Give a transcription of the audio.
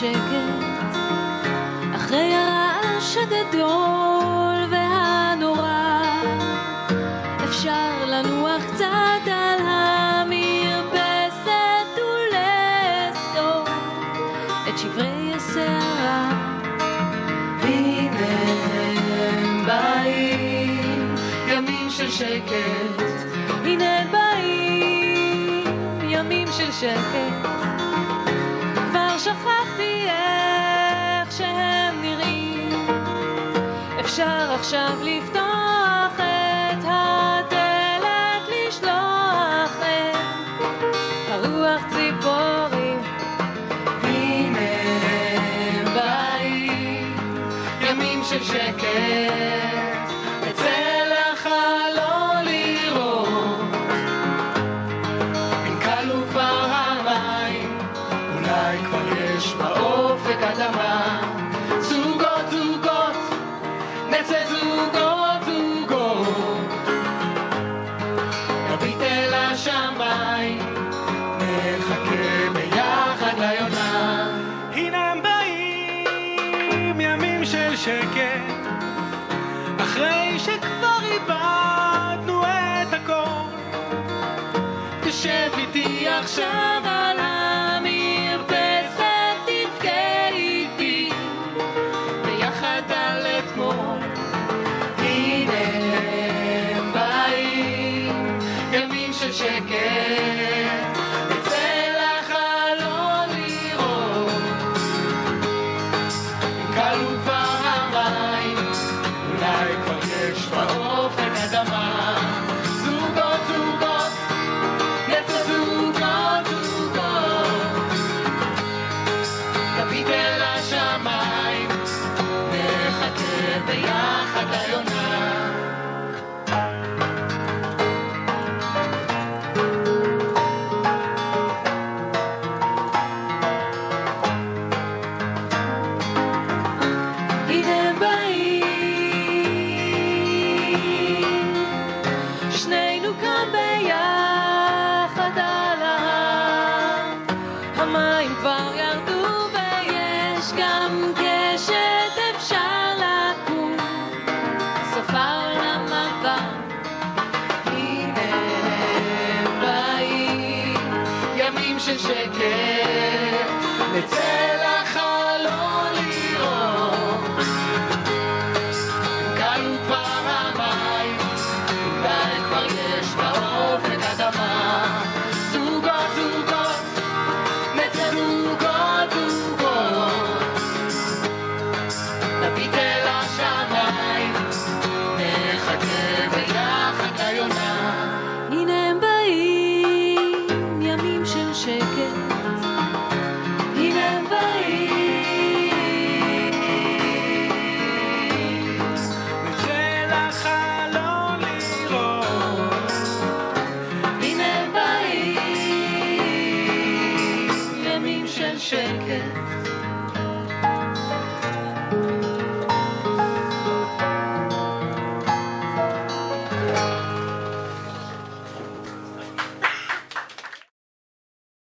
שקט, אחרי הרעש הגדול והנורא, אפשר לנוח קצת על המרפסת ולאסוף את שברי הסערה. הנה הם באים, ימים של שקט, הנה באים, ימים של שקט. שכחתי איך שהם נראים, אפשר עכשיו לפתוח את הדלת, לשלוח את הרוח ציפורים. הנה הם באים, ימים של שקט, אולי כבר יש באופק אדמה. זוגות זוגות, נצא זוגות זוגות. נביט אל השמיים, ליונה. הנה הם ימים של שקט, אחרי שכבר איבדנו את הכל. תשב איתי עכשיו על המים כבר ירדו ויש גם קשת אפשר לקום. סוף העולם עבר הנה הם באים. ימים של שקט. נצא באים, ימים של שקט.